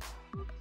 Thank you.